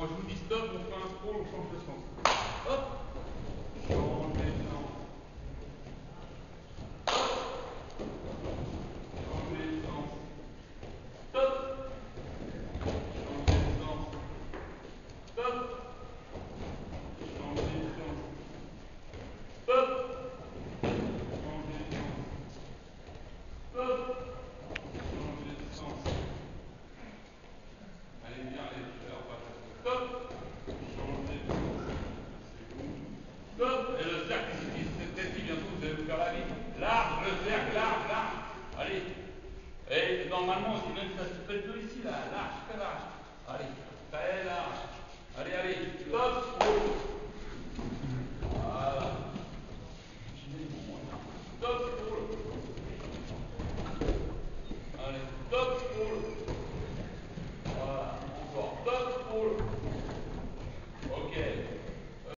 Quand je vous dis stop, on fait un scroll, on change de spot. normalement, on dit même ça se fait de policier.